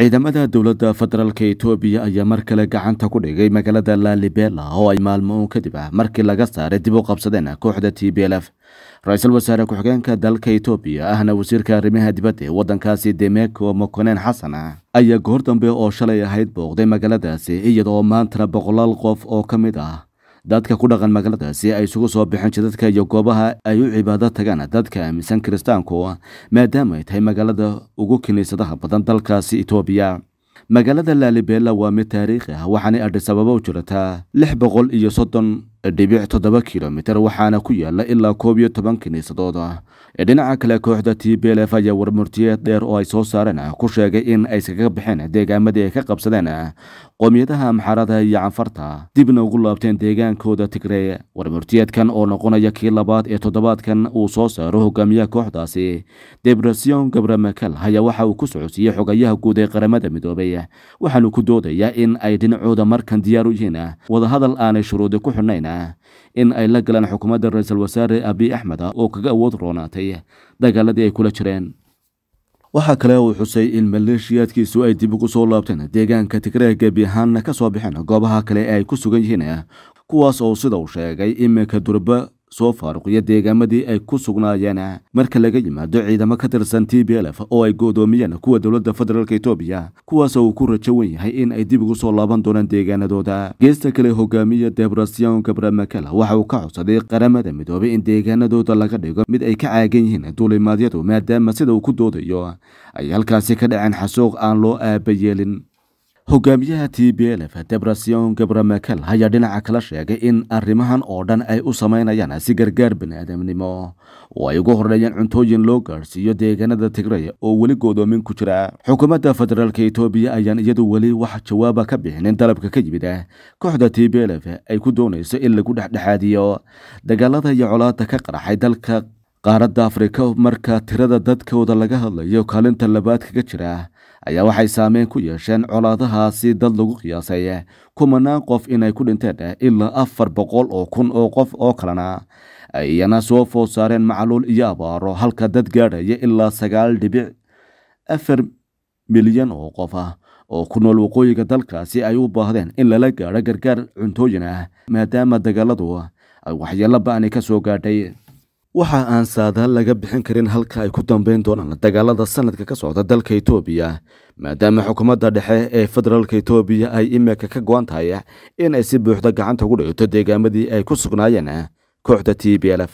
ciidamada dowladda federaalk etoobiya ayaa mar kale gacanta ku dhigay magaalada lalibela oo ay maalmo uun kadib ah markii laga saaray dib u qabsadeen kooxda t b l f. Ra'iisul wasaare ku-xigeenka dalka etoobiya ahna wasiirka arrimaha dibadda ee waddankaasi demeko mokoneen xasan ayaa goor dambe oo shalay ahayd booqday magaaladaasi iyadoo maantana boqolaal qof oo ka mid ah dadka ku dhaqan magaaladaasi ay isugu soo bixeen jidadka iyo goobaha ay u cibaado tagaan dadka aaminsan kiristaanku maadaama ay tahay magaalada ugu kiniisadaha badan dalkaasi etoobiya magaalada laalibela waa mid taariikhi ah waxaanay adhisababa u jirataa lix boqol iyo soddon dhibic toddoba kilomitir waxaana ku yaalla ilaa koob iyo toban kiniisadood ee dhinaca kale kooxda t b l f ayaa warmurtiyeed dheer oo ay soo saareen ku sheegay in ay iskaga baxeen deegaamadii ay ka qabsadeen qoomiyadaha amxarada iyo canfarta dibna ugu laabteen deegaankooda tigree warmurtiyeedkan oo noqonaya kii labaad ee toddobaadkan uu soo saaro hogaamiyaha kooxdaasi. Debresion gabramakel ayaa waxa uu ku socodsiiyey xogayaha guud ee qaramada midoobay waxaanu ku doodayaa in ay dhinacooda markan diyaar u yihiin wadahadal aanay shuruudi ku xidhnayn in ay la galaan xukuumadda ra'iisul wasaare abiy axmed oo kaga awood roonaatay dagaaladii ay kula jireen. Waxaa kale uu xusay in maleeshiyaadkiisu ay dib ugu soo laabteen deegaanka tigree gebi ahaanna ka soo baxeen goobaha kale ee ay ku sugan yihiin kuwaas oo sida uu sheegay iminka durba soo faaruqiya deegaamadii ay ku sugnaayeen marka laga yimaado ciidamo ka tirsan t b l f oo ay goodoomiyeen kuwa dowladda federaalk etoobiya kuwaas oo uu ku rajo wen yahay in ay dib ugu soo laaban doonaan deegaanadooda. Geesta kale hogaamiya debrasion gabramakel waxa uu ka codsaday qaramada midoobay in deegaanadooda laga dhigo mid ay ka caagan yihiin duulimaadyadu maadaama sida uu ku doodayo ay halkaasi ka dhaceen xasuuq aan loo aaba yeelin hogaamiyaha t b l f debrasion gabramakel ayaa dhinaca kala sheegay in arrimahan oo dhan ay u samaynayaan si gargaar baniaadamnimo oo ay ugu horreeyeen cuntooyin loo gaadhsiiyo deegaanada tigrey oo weli goodoomin ku jira. Xukuumadda federaalk etoobiya ayaan iyadu weli wax jawaaba ka bixinin dalabka ka yimid kooxda t b l f ay ku doonayso in lagu dhexdhexaadiyo. Dagaalada iyo colaada ka qaraxay dalka qaaradda afrika marka tirada dadkooda laga hadlayo kaalinta labaad kaga jira ayaa waxay saameyn ku yeesheen colaadahaasi dad lagu qiyaasay kumanaan qof inay ku dhinteen ilaa afar boqol oo kun oo qof oo kalena. Ayana soo food saareen macluul iyo abaaro halka dad gaadhaya ilaa sagaal dhibic afar milyan oo qof ah oo ku nool waqooyiga dalkaasi ay u baahdeen in lala gaadho gargaar cuntooyin ah maadaama dagaaladu ay waxyeelo ba'ani ka soo gaadhay waxa aan saadaal laga bixin karin halka ay ku dambeyn doonaan dagaalada sanadka ka socda dalka etoobiya maadaama xukuumadda dhexe ee federaalka etoobiya ay imika ka go-an tahay in ay si buuxda gacanta ugu dhigto deegaamadii ay ku sugnaayeen kooxda t b l f